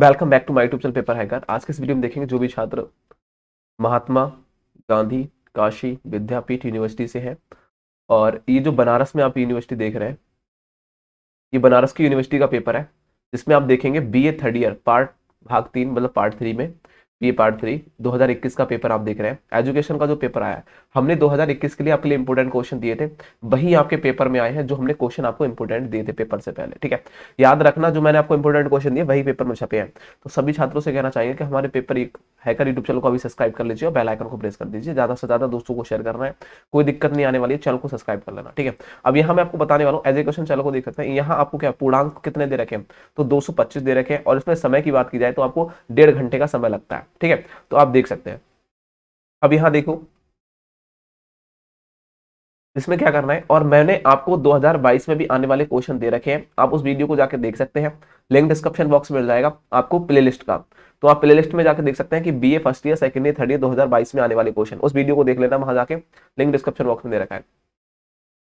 Welcome back to my YouTube channel paper hacker आज के इस वीडियो में देखेंगे जो भी छात्र महात्मा गांधी, काशी विद्यापीठ यूनिवर्सिटी से हैं और ये जो बनारस में आप यूनिवर्सिटी देख रहे हैं, ये बनारस की यूनिवर्सिटी का पेपर है, जिसमें आप देखेंगे B A third year part भाग तीन मतलब पार्ट थ्री में। ये पार्ट थ्री 2021 का पेपर आप देख रहे हैं। एजुकेशन का जो पेपर आया, हमने 2021 के लिए आपके लिए इंपोर्टेंट क्वेश्चन दिए थे। वही आपके पेपर में आए हैं जो हमने क्वेश्चन आपको इंपोर्टेंट दिए थे पेपर से पहले, ठीक है? याद रखना, जो मैंने आपको इंपोर्टेंट क्वेश्चन दिए, वही पेपर में छपे हैं। तो सभी छात्रों से कहना चाहिए कि हमारे पेपर एक हैकर यूट्यूब चैनल को अभी सब्सक्राइब कर लीजिए और बेल आइकन को प्रेस कर दीजिए। ज़्यादा से ज़्यादा दोस्तों को शेयर करना है। कोई दिक्कत नहीं आने वाली है चैनल को सब्सक्राइब कर लेना, ठीक है? अब यहाँ मैं आपको बताने वाला हूँ एजुकेशन चैनल को देख सकते हैं। यहाँ आपको क्या, पूर्णांक कितने दे रखे हैं? तो दो सौ पच्चीस दे रखे हैं। और इसमें समय की बात की जाए तो आपको डेढ़ घंटे का समय लगता है। ठीक है? तो आप देख सकते हैं। अब यहाँ देखो। इसमें क्या करना है? और मैंने आपको 2022 में भी आने वाले क्वेश्चन दे रखे हैं। आप उस वीडियो को जाकर देख सकते हैं। लिंक डिस्क्रिप्शन बॉक्स में मिल जाएगा आपको प्लेलिस्ट का। तो आप प्लेलिस्ट में जाकर देख सकते हैं कि BA first year second year third year 2022 में आने वाले क्वेश्चन। उस वीडियो को देख लेना वहाँ जाके। लिंक डिस्क्रिप्शन बॉक्स में दे रखा है।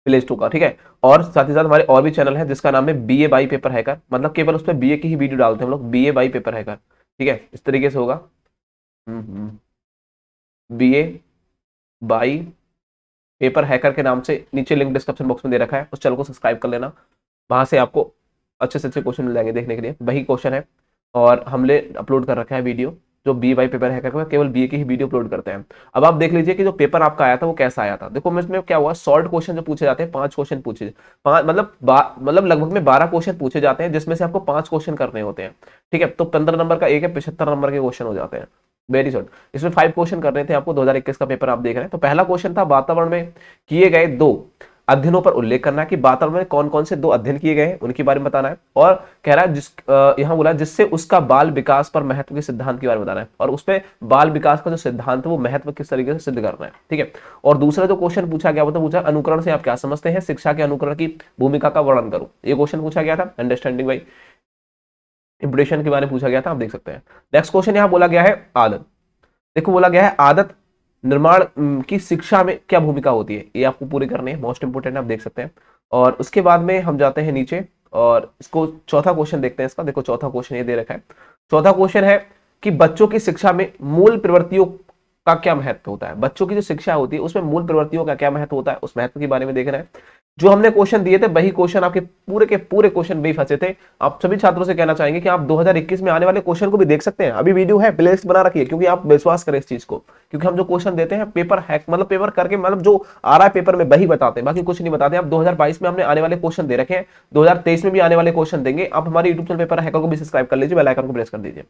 प्ले स्टोर का ठीक है? और साथ ही साथ हमारे और भी चैनल है जिसका नाम है B A by paper hacker मतलब केवल उस पर बी की ही वीडियो डालते हैं हम लोग। B A by paper hacker ठीक है? इस तरीके से होगा। B A by paper hacker के नाम से नीचे लिंक डिस्क्रिप्शन बॉक्स में दे रखा है। उस चैनल को सब्सक्राइब कर लेना। वहाँ से आपको अच्छे से अच्छे क्वेश्चन मिल जाएँगे देखने के लिए। वही क्वेश्चन है। और हमने अपलोड कर रखा है वीडियो जो बी वाई पेपर हैकर करके केवल बी ए की ही वीडियो अपलोड करते हैं। अब आप देख लीजिए कि जो पेपर आपका आया था, वो कैसा आया था। देखो इसमें क्या हुआ? शॉर्ट क्वेश्चन जो पूछे जाते हैं, पाँच क्वेश्चन पूछे। पाँच मतलब मतलब लगभग में बारह क्वेश्चन पूछे जाते हैं, जिसमें से आपको पाँच क्वेश्चन करने होते हैं। ठीक है? तो पंद्रह नंबर का एक है, पिछहत्तर नंबर के क्वेश्चन हो जाते हैं। वेरी शॉर्ट इसमें फाइव क्वेश्चन करने थे आपको 2021 का पेपर आप देख रहे हैं। तो पहला क्वेश्चन था, वातावरण में किए गए दो अध्ययनों पर उल्लेख करना है कि वातावरण में कौन कौन से दो अध्ययन किए गए हैं, उनके बारे में बताना है। और कह रहा है, जिस यहाँ बोला, जिससे उसका बाल विकास पर महत्व के सिद्धांत के बारे में बताना है। और उसमें बाल विकास का जो सिद्धांत है, वो महत्व किस तरीके से सिद्ध करना है, ठीक है? और दूसरा जो क्वेश्चन पूछा गया, वो तो पूछा, अनुकरण से आप क्या समझते हैं? शिक्षा के अनुकरण की भूमिका का वर्णन करो। ये क्वेश्चन पूछा गया था अंडरस्टैंडिंग बाई इंप्रेशन के बारे में पूछा गया था, आप देख सकते हैं। नेक्स्ट क्वेश्चन यहाँ बोला गया है आदत। देखो, बोला गया है आदत निर्माण की शिक्षा में क्या भूमिका होती है? ये आपको पूरी करनी है मोस्ट इंपोर्टेंट आप देख सकते हैं। और उसके बाद में हम जाते हैं नीचे, और इसको चौथा क्वेश्चन देखते हैं इसका। देखो, चौथा क्वेश्चन ये दे रखा है। चौथा क्वेश्चन है कि बच्चों की शिक्षा में मूल प्रवृत्तियों का क्या महत्व होता है? बच्चों की जो शिक्षा होती है, उसमें मूल प्रवृत्तियों का क्या महत्व होता है? उस महत्व के बारे में देख रहे है। जो हमने क्वेश्चन दिए थे, वही क्वेश्चन आपके पूरे के पूरे क्वेश्चन भी फंसे थे। आप सभी छात्रों से कहना चाहेंगे कि आप 2021 में आने वाले क्वेश्चन को भी देख सकते हैं। अभी वीडियो है, प्लेलिस्ट बना रखी है क्योंकि आप विश्वास करें इस चीज़ को। क्योंकि हम जो क्वेश्चन देते हैं, पेपर हैक मतलब पेपर करके मतलब जो आ रहा है पेपर में, वही बताते हैं। बाकी कुछ नहीं बताते। आप दो में हमने आने वाले क्वेश्चन दे रखे हैं। दो हज़ार तेईस में भी आने वाले क्वेश्चन देंगे। आप हमारे यूट्यूब चैनल पेपर हैकर को भी सब्सक्राइब कर लीजिए बेलाइकन को प्रेस कर दीजिए।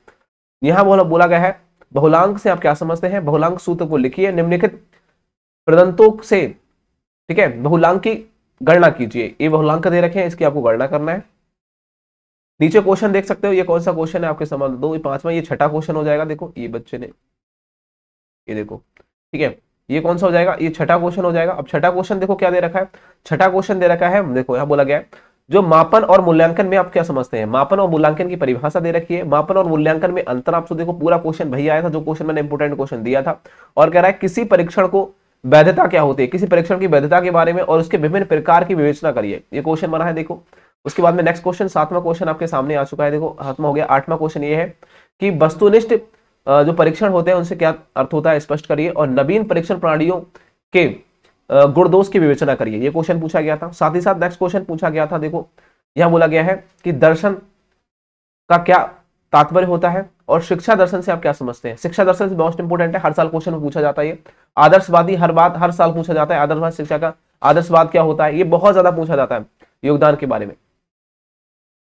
यहाँ बोला बोला गया है, बहुलांक से आप क्या समझते हैं? बहुलांक सूत्र को लिखिए, निम्नलिखित प्रदंतों से, ठीक है? बहुलांक गणना कीजिए। ये बहुलांक दे रखे हैं, इसकी आपको गणना करना है। नीचे क्वेश्चन देख सकते हो, ये कौन सा क्वेश्चन है आपके समझ दो पांचवा, ये छठा क्वेश्चन हो जाएगा। देखो, ये बच्चे ने, ये देखो, ठीक है? ये कौन सा हो जाएगा? ये छठा क्वेश्चन हो जाएगा। अब छठा क्वेश्चन देखो क्या दे रखा है? छठा क्वेश्चन दे रखा है, देखो, यहाँ बोला गया है, जो मापन और मूल्यांकन में आप क्या समझते हैं? मापन और मूल्यांकन की परिभाषा दे रखी है। मापन और मूल्यांकन में अंतर आपसे देखो पूरा क्वेश्चन भैया आया था, जो क्वेश्चन मैंने इंपोर्टेंट क्वेश्चन दिया था, और कह रहा है, किसी परीक्षण को वैधता क्या होती है? किसी परीक्षण की वैधता के बारे में और उसके विभिन्न प्रकार की विवेचना करिए। ये क्वेश्चन बना है, देखो। उसके बाद में नेक्स्ट क्वेश्चन सातवां क्वेश्चन आपके सामने आ चुका है, देखो। सातवां हो गया। आठवां क्वेश्चन ये है कि वस्तुनिष्ठ जो परीक्षण होते हैं, उनसे क्या अर्थ होता है? स्पष्ट करिए। और नवीन परीक्षण प्रणालियों के गुणदोष की विवेचना करिए। ये क्वेश्चन पूछा गया था। साथ ही साथ नेक्स्ट क्वेश्चन पूछा गया था, देखो। यहाँ बोला गया है कि दर्शन का क्या तात्पर्य होता है। और शिक्षा दर्शन से आप क्या समझते हैं? शिक्षा दर्शन से मोस्ट इंपोर्टेंट है हर साल क्वेश्चन पूछा जाता है आदर्शवादी हर बात हर साल पूछा जाता है आदर्शवाद शिक्षा का आदर्शवाद क्या होता है ये बहुत ज़्यादा पूछा जाता है योगदान के बारे में।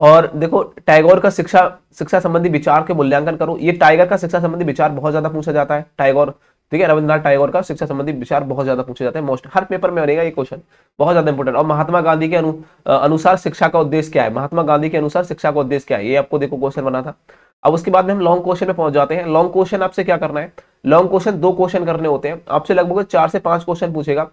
और देखो टैगोर का शिक्षा शिक्षा संबंधी विचार के मूल्यांकन करो। ये टाइगर का शिक्षा संबंधी विचार बहुत ज़्यादा पूछा जाता है। टाइगोर ठीक है रविंद्रनाथ टैगोर का शिक्षा संबंधी विचार बहुत ज़्यादा पूछे जाते हैं। मोस्ट हर पेपर में बनेगा ये क्वेश्चन बहुत ज़्यादा इंपोर्टेंट और महात्मा गांधी के अनु, अनुसार शिक्षा का उद्देश्य क्या है? महात्मा गांधी के अनुसार शिक्षा का उद्देश्य क्या है? ये आपको देखो क्वेश्चन बना था। अब उसके बाद में हम लॉन्ग क्वेश्चन में पहुँच जाते हैं। लॉन्ग क्वेश्चन आपसे क्या करना है? लॉन्ग क्वेश्चन दो क्वेश्चन करने होते हैं। आपसे लगभग चार से पाँच क्वेश्चन पूछेगा।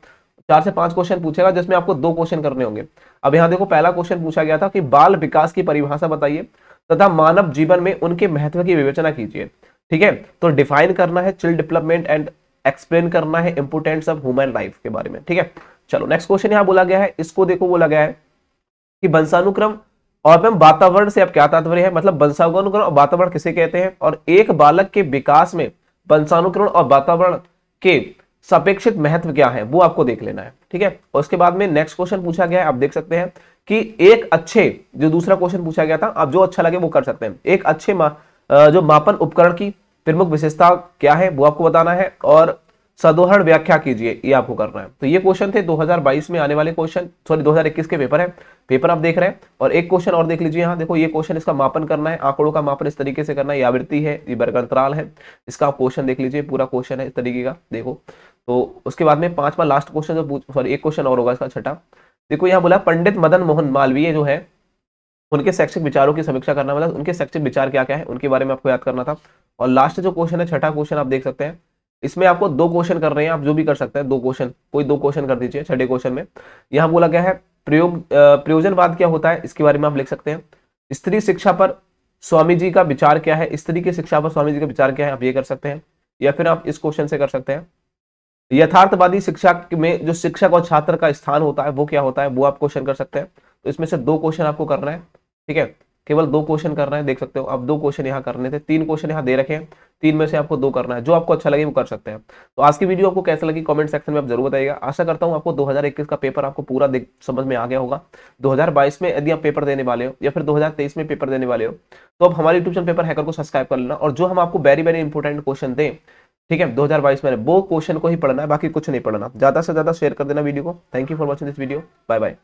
चार से पाँच क्वेश्चन पूछेगा, जिसमें आपको दो क्वेश्चन करने होंगे। अब यहाँ देखो, पहला क्वेश्चन पूछा गया था कि बाल विकास की परिभाषा बताइए तथा मानव जीवन में उनके महत्व की विवेचना कीजिए। ठीक है? तो डिफाइन करना है चिल्ड डेवलपमेंट एंड एक्सप्लेन करना है इंपोर्टेंस ऑफ़ ह्यूमन लाइफ के बारे में। ठीक है? चलो नेक्स्ट क्वेश्चन यहाँ बोला गया है। इसको देखो, बोला गया है कि वंशानुक्रम और मैम वातावरण से अब क्या तात्पर्य है? मतलब वंशानुकरण और वातावरण किसे कहते हैं? और एक बालक के विकास में वंशानुकरण और वातावरण के सापेक्षित महत्व क्या है? वो आपको देख लेना है ठीक है? और उसके बाद में नेक्स्ट क्वेश्चन पूछा गया है आप देख सकते हैं कि एक अच्छे जो दूसरा क्वेश्चन पूछा गया था आप जो अच्छा लगे वो कर सकते हैं। एक अच्छे मा, जो मापन उपकरण की प्रमुख विशेषता क्या है वो आपको बताना है। और सदोहरण व्याख्या कीजिए, ये आपको करना है। तो ये क्वेश्चन थे 2022 में आने वाले क्वेश्चन सॉरी 2021 के पेपर है। पेपर आप देख रहे हैं, और एक क्वेश्चन और देख लीजिए यहाँ। देखो, ये क्वेश्चन इसका मापन करना है, आंकड़ों का मापन इस तरीके से करना है। आवृत्ति है, ये वर्गंतराल है। इसका आप क्वेश्चन देख लीजिए, पूरा क्वेश्चन है इस तरीके का, देखो। तो उसके बाद में पांचवा लास्ट क्वेश्चन जो सॉरी एक क्वेश्चन और होगा इसका, छठा। देखो, यहाँ बोला, पंडित मदन मोहन मालवीय जो है, उनके शैक्षिक विचारों की समीक्षा करना मतलब उनके शैक्षिक विचार क्या क्या है, उनके बारे में आपको याद करना था। और लास्ट जो क्वेश्चन है, छठा क्वेश्चन आप देख सकते हैं। इसमें आपको दो क्वेश्चन कर रहे हैं, आप जो भी कर सकते हैं, दो क्वेश्चन, कोई दो क्वेश्चन कर दीजिए, छठे क्वेश्चन में। यहाँ बोला गया है, प्रयोग प्रयोजनवाद क्या होता है, इसके बारे में आप लिख सकते हैं। स्त्री शिक्षा पर स्वामी जी का विचार क्या है, स्त्री की शिक्षा पर स्वामी जी का विचार क्या है, आप ये कर सकते हैं, या फिर आप इस क्वेश्चन से कर सकते हैं। यथार्थवादी शिक्षा में जो शिक्षक और छात्र का स्थान होता है, वो क्या होता है, वो आप क्वेश्चन कर सकते हैं। तो इसमें से दो क्वेश्चन आपको करना है, ठीक है? केवल दो क्वेश्चन करना है, देख सकते हो। आप दो क्वेश्चन यहाँ करने थे, तीन क्वेश्चन यहाँ दे रखे हैं, तीन में से आपको दो करना है। जो आपको अच्छा लगे वो कर सकते हैं। तो आज की वीडियो आपको कैसा लगी कमेंट सेक्शन में आप ज़रूर बताइएगा। आशा करता हूँ आपको 2021 का पेपर आपको पूरा समझ में आ गया होगा। 2022 में यदि आप पेपर देने वाले हो, या फिर 2023 में पेपर देने वाले हो तो आप हमारे यूट्यूब चैनल पेपर हैकर को सब्सक्राइब कर लेना और जो हम आपको वेरी वेरी इंपॉर्टेंट क्वेश्चन दें, ठीक है? 2022 में वो क्वेश्चन को ही पढ़ना है, बाकी कुछ नहीं पढ़ना। ज़्यादा से ज़्यादा शेयर कर देना वीडियो को। Thank you for watching this video bye bye